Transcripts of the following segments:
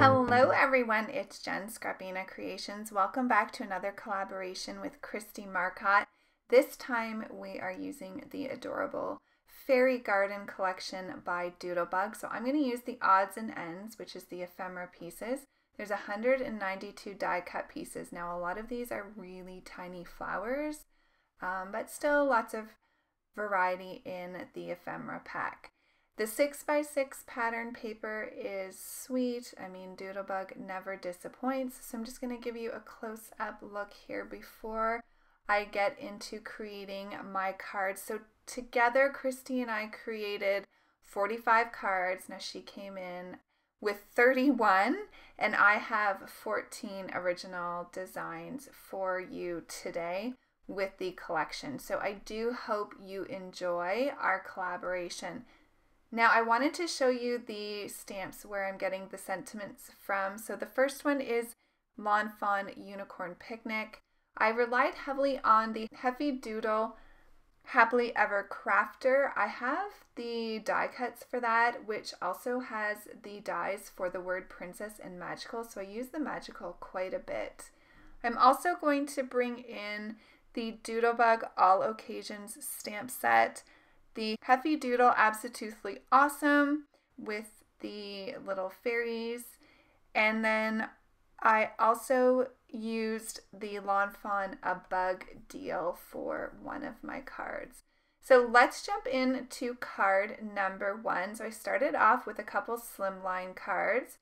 Hello everyone, it's Jenn Scrapbena Creations. Welcome back to another collaboration with Kristie Marcotte. This time we are using the adorable Fairy Garden collection by Doodlebug. So I'm going to use the odds and ends, which is the ephemera pieces. There's 192 die cut pieces. Now a lot of these are really tiny flowers, um, but still lots of variety in the ephemera pack. The 6x6 pattern paper is sweet. I mean, Doodlebug never disappoints. So I'm just going to give you a close-up look here before I get into creating my cards. So together, Kristie and I created 45 cards. Now she came in with 31 and I have 14 original designs for you today with the collection. So I do hope you enjoy our collaboration. Now I wanted to show you the stamps where I'm getting the sentiments from. So the first one is Lawn Fawn Unicorn Picnic. I relied heavily on the Heffy Doodle Happily Ever Crafter. I have the die cuts for that, which also has the dies for the word princess and magical, so I use the magical quite a bit. I'm also going to bring in the Doodlebug All Occasions stamp set, the Heffy Doodle Absolutely Awesome with the little fairies, and then I also used the Lawn Fawn a bug deal for one of my cards. So let's jump into card number one. So I started off with a couple slimline cards.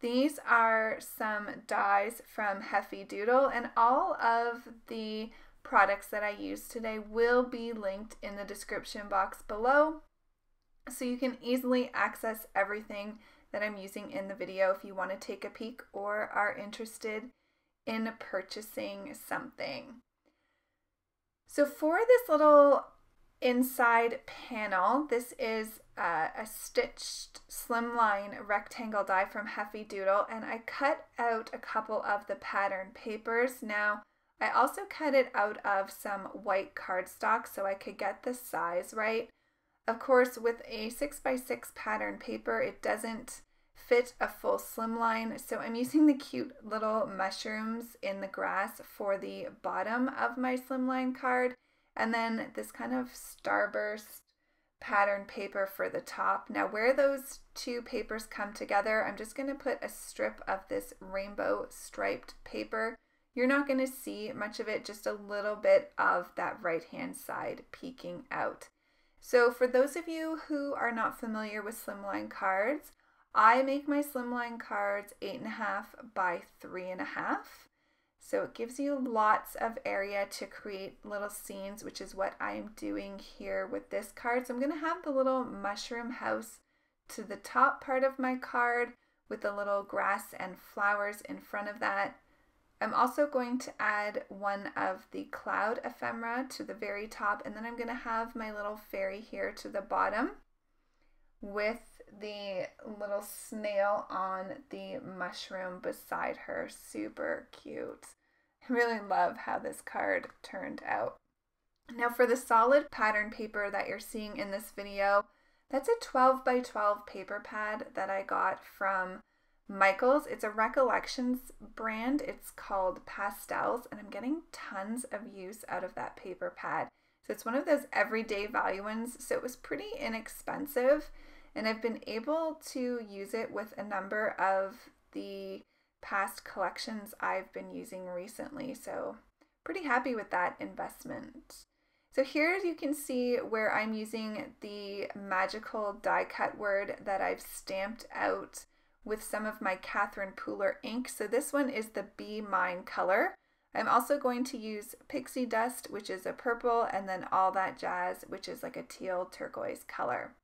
These are some dies from Heffy Doodle and all of the products that I use today will be linked in the description box below so you can easily access everything that I'm using in the video if you want to take a peek or are interested in purchasing something. So for this little inside panel, this is uh, a stitched slimline rectangle die from Heffy Doodle and I cut out a couple of the pattern papers. Now I also cut it out of some white cardstock so I could get the size right. Of course, with a 6x6 pattern paper, it doesn't fit a full slimline. So I'm using the cute little mushrooms in the grass for the bottom of my slimline card. And then this kind of starburst pattern paper for the top. Now where those two papers come together, I'm just going to put a strip of this rainbow striped paper. You're not going to see much of it, just a little bit of that right hand side peeking out. So for those of you who are not familiar with slimline cards, I make my slimline cards eight and a half by three and a half. So it gives you lots of area to create little scenes, which is what I'm doing here with this card. So I'm going to have the little mushroom house to the top part of my card with the little grass and flowers in front of that. I'm also going to add one of the cloud ephemera to the very top and then I'm going to have my little fairy here to the bottom with the little snail on the mushroom beside her. Super cute. I really love how this card turned out. Now for the solid pattern paper that you're seeing in this video, that's a 12 by 12 paper pad that I got from Michaels. It's a Recollections brand. It's called Pastels, and I'm getting tons of use out of that paper pad. So it's one of those everyday value ones, so it was pretty inexpensive and I've been able to use it with a number of the past collections I've been using recently. So pretty happy with that investment. So here you can see where I'm using the magical die cut word that I've stamped out with some of my Catherine Pooler ink. So this one is the Be Mine color. I'm also going to use Pixie Dust, which is a purple, and then All That Jazz, which is like a teal turquoise color.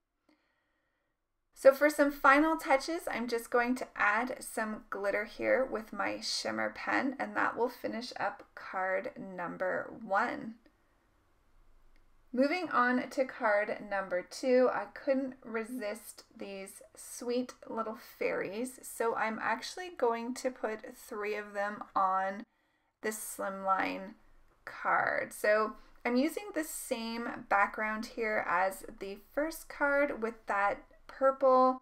So for some final touches, I'm just going to add some glitter here with my shimmer pen and that will finish up card number one. Moving on to card number two, I couldn't resist these sweet little fairies. So I'm actually going to put three of them on this slimline card. So I'm using the same background here as the first card with that purple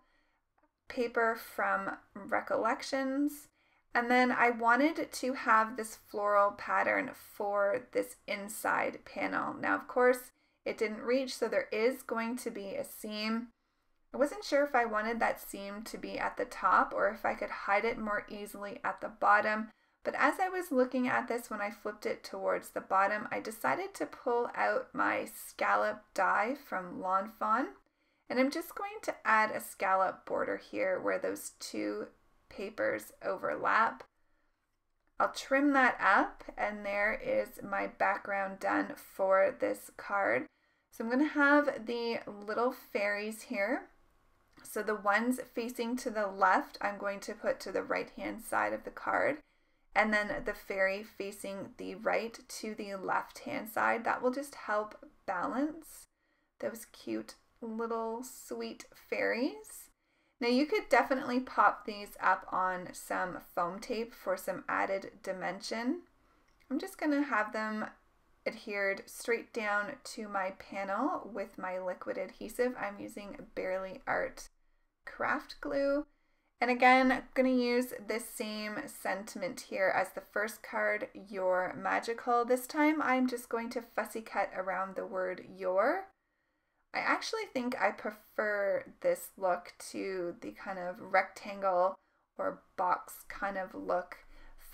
paper from Recollections. And then I wanted to have this floral pattern for this inside panel. Now, of course, it didn't reach, so there is going to be a seam. I wasn't sure if I wanted that seam to be at the top or if I could hide it more easily at the bottom. But as I was looking at this when I flipped it towards the bottom, I decided to pull out my scallop die from Lawn Fawn. And I'm just going to add a scallop border here where those two papers overlap. I'll trim that up and there is my background done for this card. So I'm going to have the little fairies here. So the ones facing to the left, I'm going to put to the right hand side of the card. And then the fairy facing the right to the left hand side. That will just help balance those cute little sweet fairies. Now you could definitely pop these up on some foam tape for some added dimension. I'm just going to have them adhered straight down to my panel with my liquid adhesive. I'm using Bearly Art craft glue. And again, I'm going to use this same sentiment here as the first card, You're Magical. This time I'm just going to fussy cut around the word your I actually think I prefer this look to the kind of rectangle or box kind of look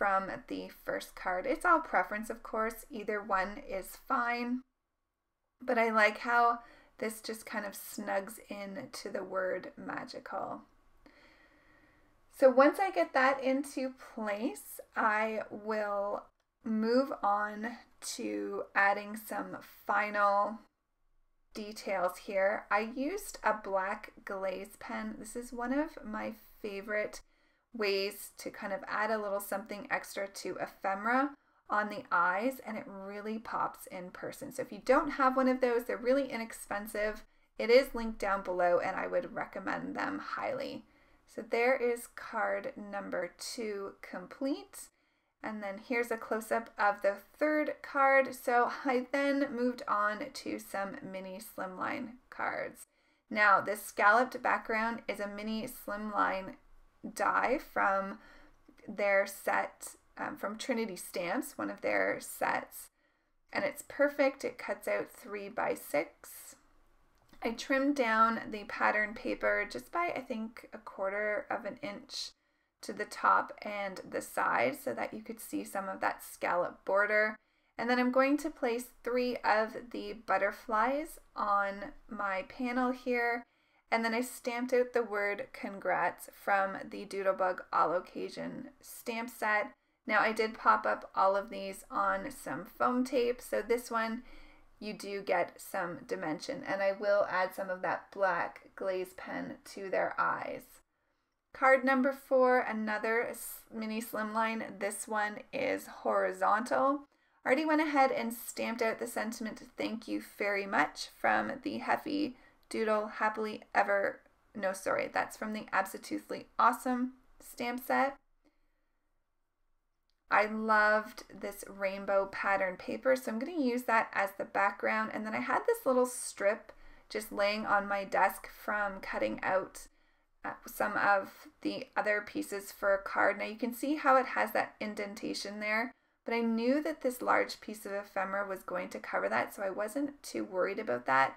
from the first card. It's all preference, of course. Either one is fine. But I like how this just kind of snugs in to the word magical. So once I get that into place, I will move on to adding some final details here. I used a black glaze pen. This is one of my favorite ways to kind of add a little something extra to ephemera on the eyes and it really pops in person. So if you don't have one of those, they're really inexpensive. It is linked down below and I would recommend them highly. So there is card number two complete. And then here's a close-up of the third card. So I then moved on to some mini slimline cards. Now this scalloped background is a mini slimline die from their set um, from Trinity Stamps, one of their sets. And it's perfect. It cuts out three by six. I trimmed down the pattern paper just by, I think, a quarter of an inch to the top and the side so that you could see some of that scallop border. And then I'm going to place three of the butterflies on my panel here. And then I stamped out the word congrats from the Doodlebug All Occasion stamp set. Now I did pop up all of these on some foam tape. So this one you do get some dimension and I will add some of that black glaze pen to their eyes. Card number four, another mini slimline. This one is horizontal. I already went ahead and stamped out the sentiment thank you very much from the Heffy Doodle Happily Ever. No, sorry, that's from the Absolutely Awesome stamp set. I loved this rainbow pattern paper, so I'm going to use that as the background. And then I had this little strip just laying on my desk from cutting out uh, some of the other pieces for a card. Now you can see how it has that indentation there, but I knew that this large piece of ephemera was going to cover that, so I wasn't too worried about that.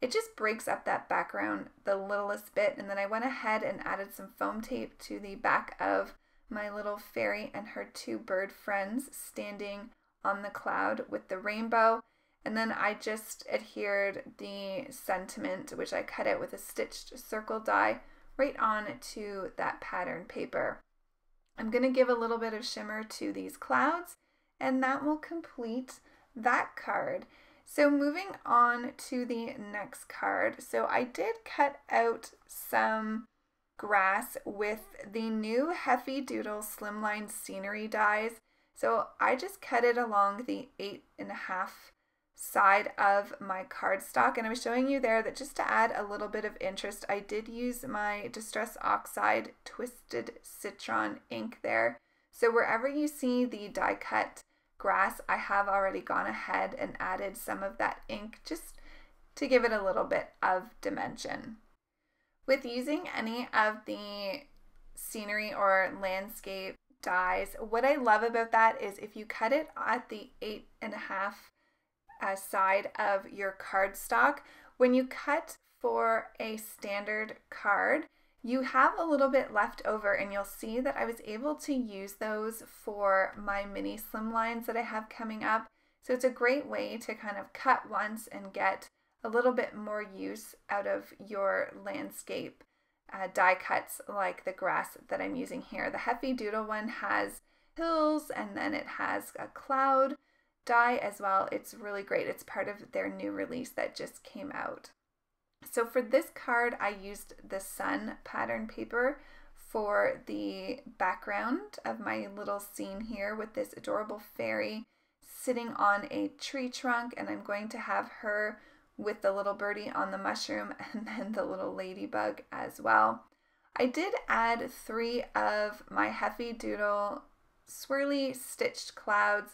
It just breaks up that background the littlest bit, and then I went ahead and added some foam tape to the back of my little fairy and her two bird friends standing on the cloud with the rainbow. And then I just adhered the sentiment, which I cut out with a stitched circle die, right on to that pattern paper. I'm going to give a little bit of shimmer to these clouds and that will complete that card. So moving on to the next card. So I did cut out some grass with the new Heffy Doodle Slimline Scenery dies. So I just cut it along the eight and a half side of my cardstock and I was showing you there that just to add a little bit of interest I did use my Distress Oxide Twisted Citron ink there. So wherever you see the die cut grass I have already gone ahead and added some of that ink just to give it a little bit of dimension. With using any of the scenery or landscape dies, what I love about that is if you cut it at the eight and a half uh, side of your cardstock, when you cut for a standard card, you have a little bit left over and you'll see that I was able to use those for my mini slim lines that I have coming up. So it's a great way to kind of cut once and get a little bit more use out of your landscape uh, die cuts like the grass that I'm using here. The Heffy Doodle one has hills and then it has a cloud die as well. It's really great. It's part of their new release that just came out. So for this card, I used the sun pattern paper for the background of my little scene here with this adorable fairy sitting on a tree trunk and I'm going to have her with the little birdie on the mushroom and then the little ladybug as well. I did add three of my Heffy Doodle swirly stitched clouds.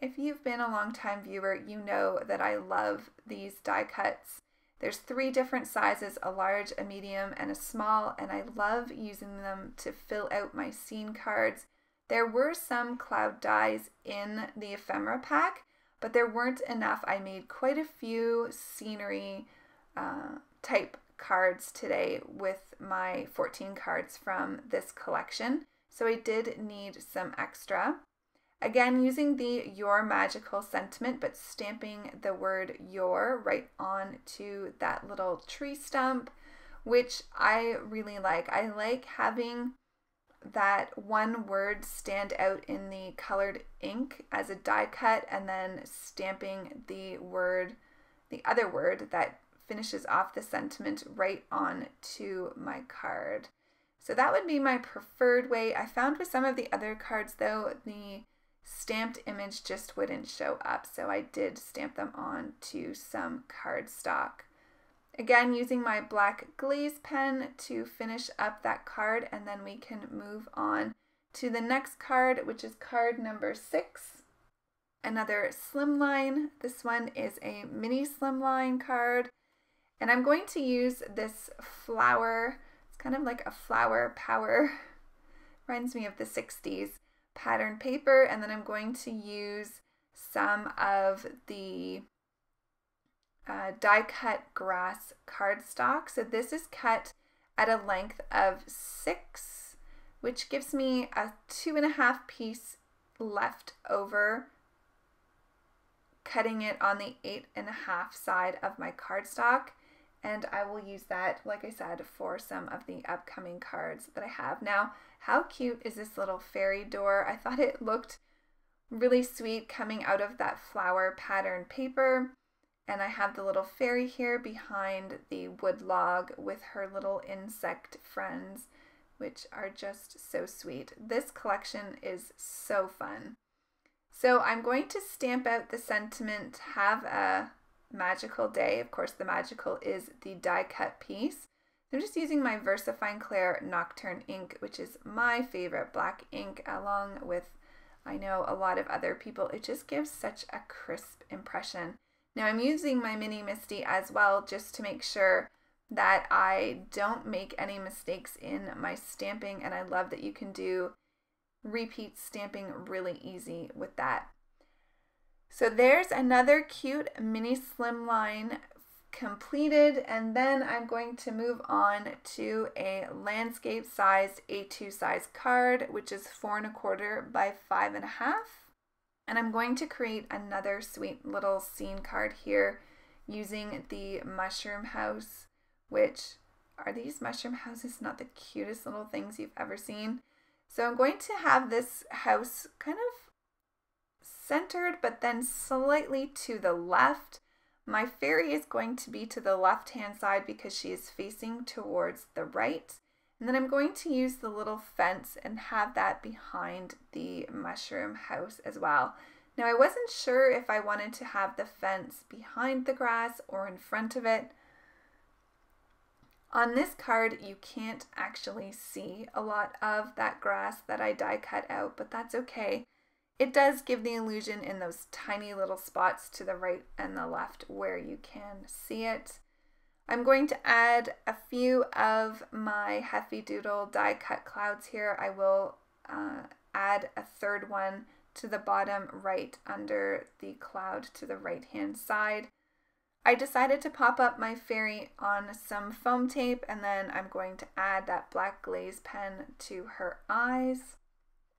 If you've been a long time viewer, you know that I love these die cuts. There's three different sizes, a large, a medium, and a small, and I love using them to fill out my scene cards. There were some cloud dies in the ephemera pack, but there weren't enough. I made quite a few scenery uh, type cards today with my 14 cards from this collection. So I did need some extra. Again, using the Your Magical Sentiment, but stamping the word Your right on to that little tree stump, which I really like. I like having that one word stand out in the colored ink as a die cut and then stamping the word, the other word that finishes off the sentiment right on to my card. So that would be my preferred way. I found with some of the other cards though, the stamped image just wouldn't show up. So I did stamp them on to some cardstock. Again, using my black glaze pen to finish up that card and then we can move on to the next card, which is card number six. Another slimline. This one is a mini slimline card. And I'm going to use this flower, it's kind of like a flower power, reminds me of the 60s pattern paper. And then I'm going to use some of the uh, die cut grass cardstock. So this is cut at a length of six, which gives me a two and a half piece left over cutting it on the eight and a half side of my cardstock and I will use that like I said for some of the upcoming cards that I have now how cute is this little fairy door I thought it looked really sweet coming out of that flower pattern paper and I have the little fairy here behind the wood log with her little insect friends, which are just so sweet. This collection is so fun. So I'm going to stamp out the sentiment, have a magical day. Of course, the magical is the die cut piece. I'm just using my VersaFine Clair Nocturne ink, which is my favorite black ink, along with, I know, a lot of other people. It just gives such a crisp impression. Now I'm using my mini MISTI as well just to make sure that I don't make any mistakes in my stamping and I love that you can do repeat stamping really easy with that. So there's another cute mini slimline completed and then I'm going to move on to a landscape sized A2 size card which is four and a quarter by five and a half and I'm going to create another sweet little scene card here using the mushroom house, which are these mushroom houses not the cutest little things you've ever seen? So I'm going to have this house kind of centered, but then slightly to the left. My fairy is going to be to the left hand side because she is facing towards the right. And then I'm going to use the little fence and have that behind the mushroom house as well. Now I wasn't sure if I wanted to have the fence behind the grass or in front of it. On this card, you can't actually see a lot of that grass that I die cut out, but that's okay. It does give the illusion in those tiny little spots to the right and the left where you can see it. I'm going to add a few of my Heffy Doodle die cut clouds here. I will uh, add a third one to the bottom right under the cloud to the right hand side. I decided to pop up my fairy on some foam tape and then I'm going to add that black glaze pen to her eyes.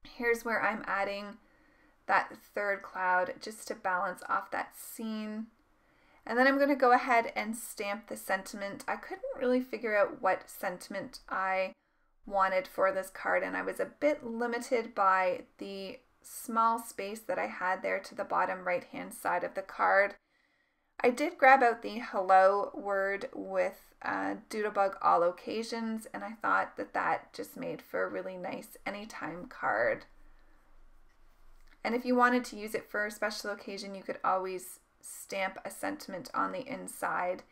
Here's where I'm adding that third cloud just to balance off that scene. And then I'm going to go ahead and stamp the sentiment. I couldn't really figure out what sentiment I wanted for this card and I was a bit limited by the small space that I had there to the bottom right hand side of the card. I did grab out the hello word with uh, Doodlebug all occasions and I thought that that just made for a really nice anytime card. And if you wanted to use it for a special occasion, you could always stamp a sentiment on the inside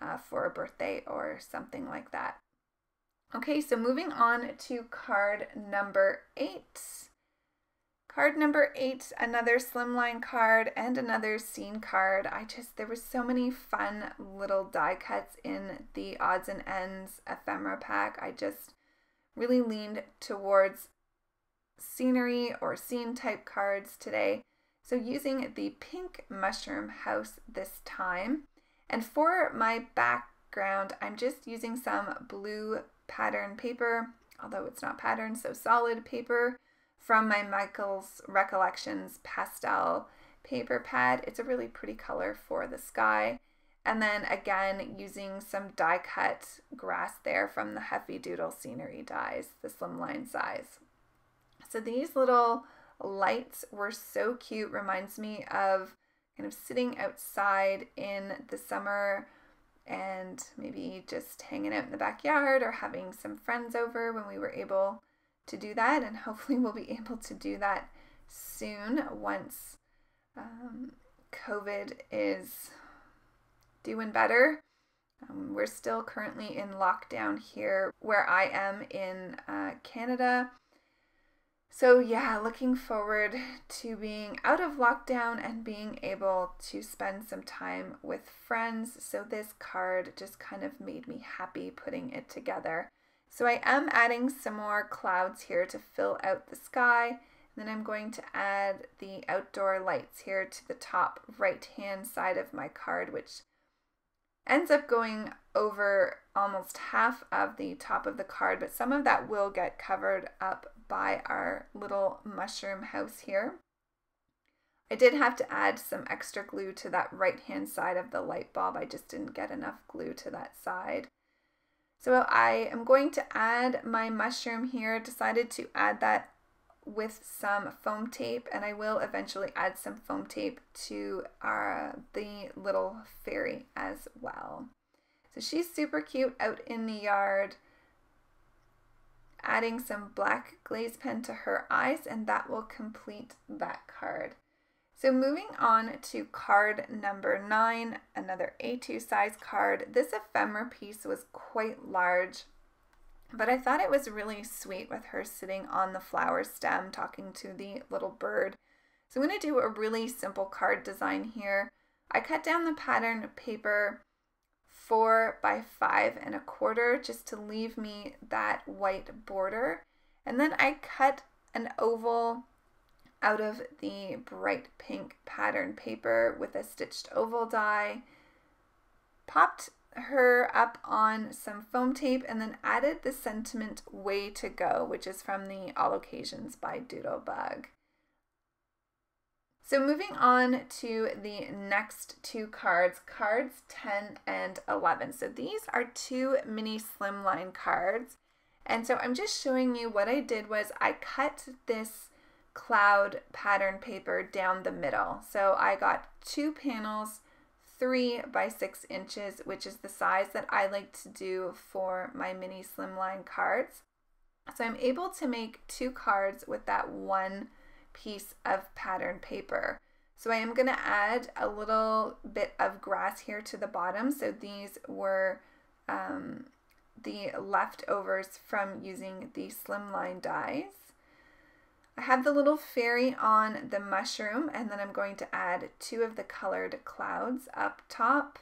uh, for a birthday or something like that. Okay, so moving on to card number eight. Card number eight, another slimline card and another scene card. I just, there were so many fun little die cuts in the odds and ends ephemera pack. I just really leaned towards scenery or scene type cards today. So using the pink mushroom house this time. And for my background, I'm just using some blue pattern paper, although it's not pattern, so solid paper from my Michael's Recollections pastel paper pad. It's a really pretty color for the sky. And then again, using some die cut grass there from the Heffy Doodle Scenery dies, the slimline size. So these little lights were so cute. Reminds me of kind of sitting outside in the summer and maybe just hanging out in the backyard or having some friends over when we were able to do that, and hopefully we'll be able to do that soon once um, COVID is doing better. Um, we're still currently in lockdown here where I am in uh, Canada. So, yeah, looking forward to being out of lockdown and being able to spend some time with friends. So, this card just kind of made me happy putting it together. So I am adding some more clouds here to fill out the sky. Then I'm going to add the outdoor lights here to the top right hand side of my card, which ends up going over almost half of the top of the card, but some of that will get covered up by our little mushroom house here. I did have to add some extra glue to that right hand side of the light bulb. I just didn't get enough glue to that side. So I am going to add my mushroom here, decided to add that with some foam tape and I will eventually add some foam tape to our, the little fairy as well. So she's super cute out in the yard adding some black glaze pen to her eyes and that will complete that card. So moving on to card number nine, another A2 size card. This ephemera piece was quite large, but I thought it was really sweet with her sitting on the flower stem talking to the little bird. So I'm going to do a really simple card design here. I cut down the pattern paper four by five and a quarter just to leave me that white border. And then I cut an oval out of the bright pink pattern paper with a stitched oval die, popped her up on some foam tape, and then added the sentiment Way to Go, which is from the All Occasions by Doodlebug. So moving on to the next two cards, cards 10 and 11. So these are two mini slimline cards. And so I'm just showing you what I did was I cut this cloud pattern paper down the middle. So I got two panels, three by six inches, which is the size that I like to do for my mini slimline cards. So I'm able to make two cards with that one piece of pattern paper. So I am going to add a little bit of grass here to the bottom. So these were um, the leftovers from using the slimline dies. I have the little fairy on the mushroom and then I'm going to add two of the colored clouds up top.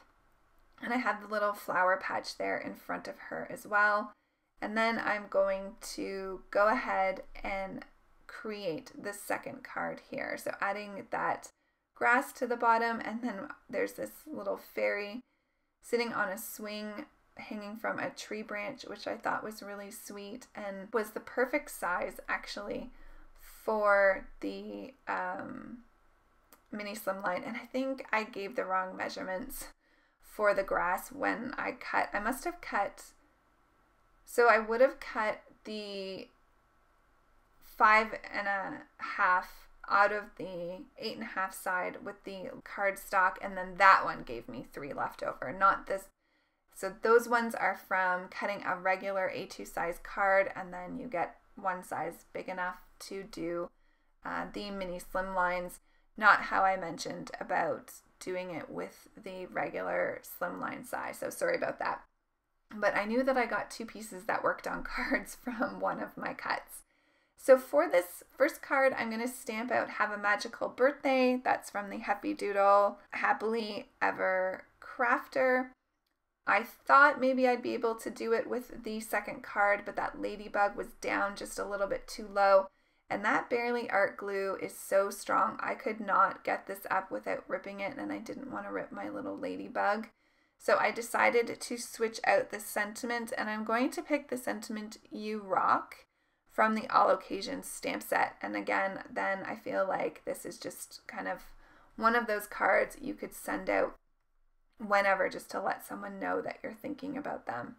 And I have the little flower patch there in front of her as well. And then I'm going to go ahead and create the second card here. So adding that grass to the bottom and then there's this little fairy sitting on a swing hanging from a tree branch, which I thought was really sweet and was the perfect size actually for the um, mini slimline. And I think I gave the wrong measurements for the grass when I cut. I must have cut, so I would have cut the five and a half out of the eight and a half side with the card stock, and then that one gave me three left over, not this. So those ones are from cutting a regular A2 size card, and then you get one size big enough to do uh, the mini slim lines, not how I mentioned about doing it with the regular slimline size. So sorry about that. But I knew that I got two pieces that worked on cards from one of my cuts. So for this first card, I'm going to stamp out Have a Magical Birthday. That's from the Heffy Doodle Happily Ever Crafter. I thought maybe I'd be able to do it with the second card, but that ladybug was down just a little bit too low. And that Bearly Art Glue is so strong. I could not get this up without ripping it, and I didn't want to rip my little ladybug. So I decided to switch out the sentiment, and I'm going to pick the sentiment You Rock from the All Occasions stamp set. And again, then I feel like this is just kind of one of those cards you could send out whenever just to let someone know that you're thinking about them.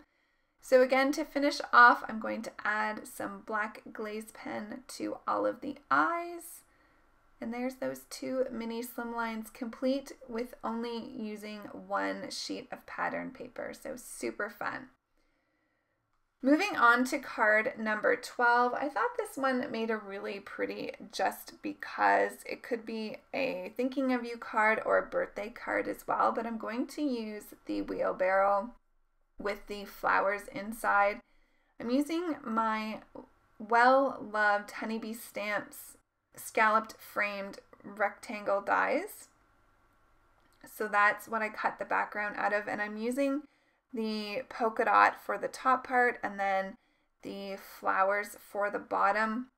So again, to finish off, I'm going to add some black glaze pen to all of the eyes. And there's those two mini slim lines complete with only using one sheet of pattern paper. So super fun. Moving on to card number 12, I thought this one made a really pretty just because it could be a thinking of you card or a birthday card as well, but I'm going to use the wheelbarrow with the flowers inside. I'm using my well-loved Honeybee Stamps scalloped framed rectangle dies. So that's what I cut the background out of and I'm using the polka dot for the top part and then the flowers for the bottom.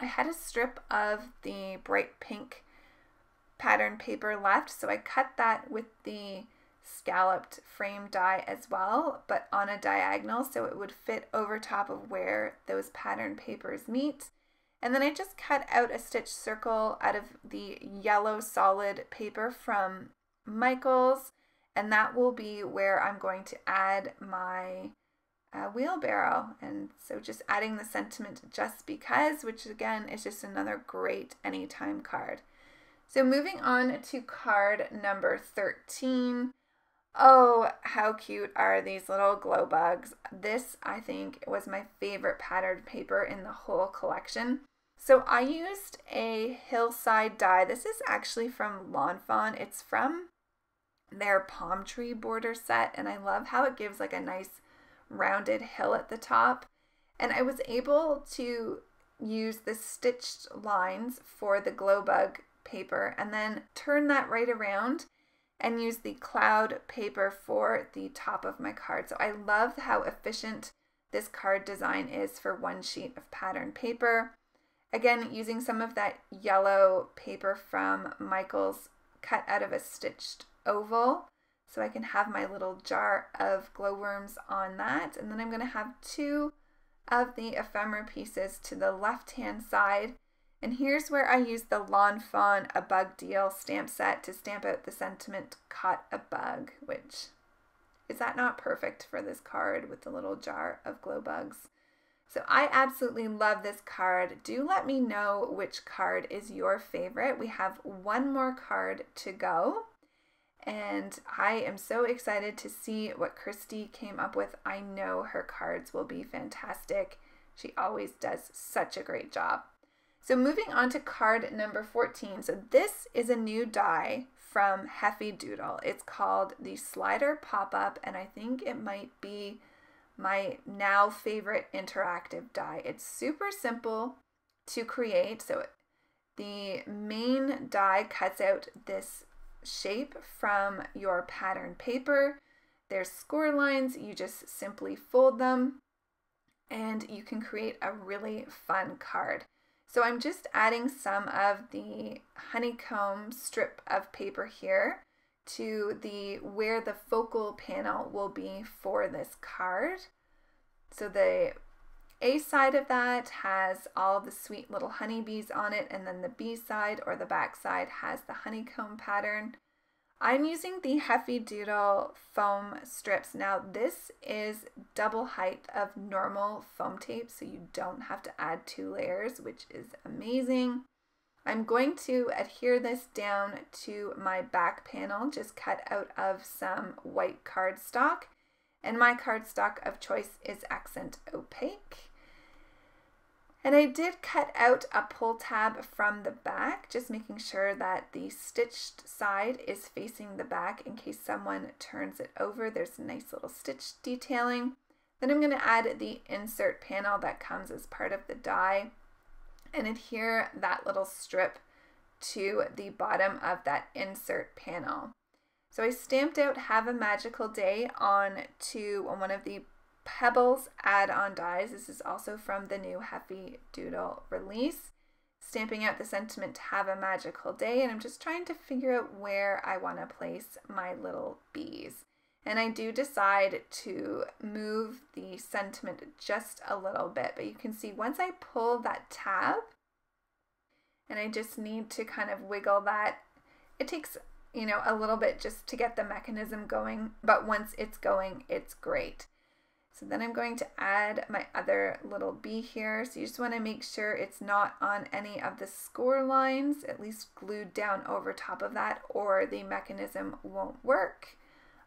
I had a strip of the bright pink pattern paper left, so I cut that with the scalloped frame die as well, but on a diagonal so it would fit over top of where those pattern papers meet. And then I just cut out a stitch circle out of the yellow solid paper from Michaels and that will be where I'm going to add my uh, wheelbarrow. And so just adding the sentiment just because, which again is just another great anytime card. So moving on to card number 13. Oh, how cute are these little glow bugs. This, I think, was my favorite patterned paper in the whole collection. So I used a hillside die. This is actually from Lawn Fawn. It's from their palm tree border set and I love how it gives like a nice rounded hill at the top. And I was able to use the stitched lines for the glow bug paper and then turn that right around and use the cloud paper for the top of my card. So I love how efficient this card design is for one sheet of pattern paper. Again, using some of that yellow paper from Michael's cut out of a stitched oval so I can have my little jar of glowworms on that. And then I'm going to have two of the ephemera pieces to the left hand side. And here's where I use the Lawn Fawn A Bug Deal stamp set to stamp out the sentiment Caught a Bug, which is that not perfect for this card with the little jar of glow bugs? So I absolutely love this card. Do let me know which card is your favorite. We have one more card to go. And I am so excited to see what Kristie came up with. I know her cards will be fantastic. She always does such a great job. So moving on to card number 14. So this is a new die from Heffy Doodle. It's called the Slider Pop-Up and I think it might be my now favorite interactive die. It's super simple to create. So the main die cuts out this shape from your pattern paper. There's score lines, you just simply fold them and you can create a really fun card. So I'm just adding some of the honeycomb strip of paper here to the where the focal panel will be for this card. So the A side of that has all the sweet little honeybees on it and then the B side or the back side has the honeycomb pattern. I'm using the Heffy Doodle foam strips. Now this is double height of normal foam tape so you don't have to add two layers which is amazing. I'm going to adhere this down to my back panel just cut out of some white cardstock and my cardstock of choice is Accent Opaque. And I did cut out a pull tab from the back, just making sure that the stitched side is facing the back in case someone turns it over. There's a nice little stitch detailing. Then I'm going to add the insert panel that comes as part of the die and adhere that little strip to the bottom of that insert panel. So I stamped out Have a Magical Day on to on one of the Pebbles add-on dies. This is also from the new Heffy Doodle release. Stamping out the sentiment to Have a Magical Day and I'm just trying to figure out where I want to place my little bees. And I do decide to move the sentiment just a little bit, but you can see once I pull that tab, and I just need to kind of wiggle that. It takes, you know, a little bit just to get the mechanism going, but once it's going, it's great. So then I'm going to add my other little bee here. So you just want to make sure it's not on any of the score lines, at least glued down over top of that, or the mechanism won't work.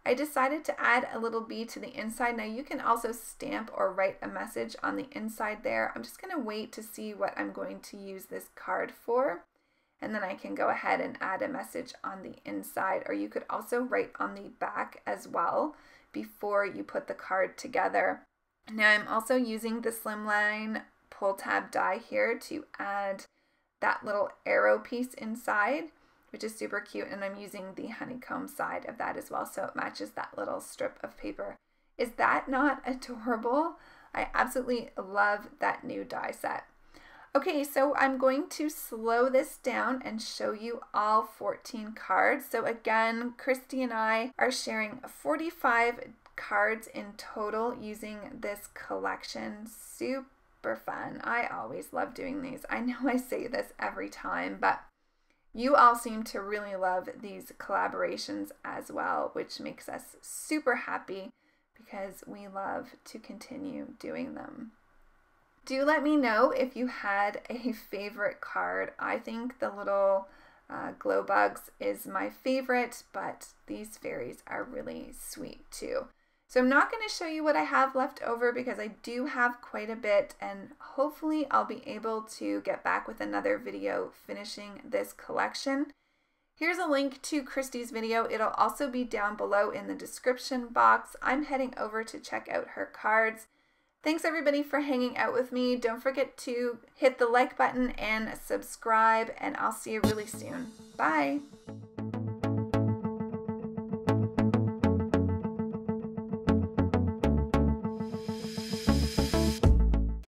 I decided to add a little bee to the inside. Now you can also stamp or write a message on the inside there. I'm just going to wait to see what I'm going to use this card for. And then I can go ahead and add a message on the inside, or you could also write on the back as well before you put the card together. Now I'm also using the slimline pull tab die here to add that little arrow piece inside which is super cute. And I'm using the honeycomb side of that as well. So it matches that little strip of paper. Is that not adorable? I absolutely love that new die set. Okay, so I'm going to slow this down and show you all 14 cards. So again, Kristie and I are sharing 45 cards in total using this collection. Super fun. I always love doing these. I know I say this every time, but you all seem to really love these collaborations as well, which makes us super happy because we love to continue doing them. Do let me know if you had a favorite card. I think the little uh, glow bugs is my favorite, but these fairies are really sweet too. So I'm not going to show you what I have left over because I do have quite a bit and hopefully I'll be able to get back with another video finishing this collection. Here's a link to Kristie's video. It'll also be down below in the description box. I'm heading over to check out her cards. Thanks everybody for hanging out with me. Don't forget to hit the like button and subscribe and I'll see you really soon. Bye!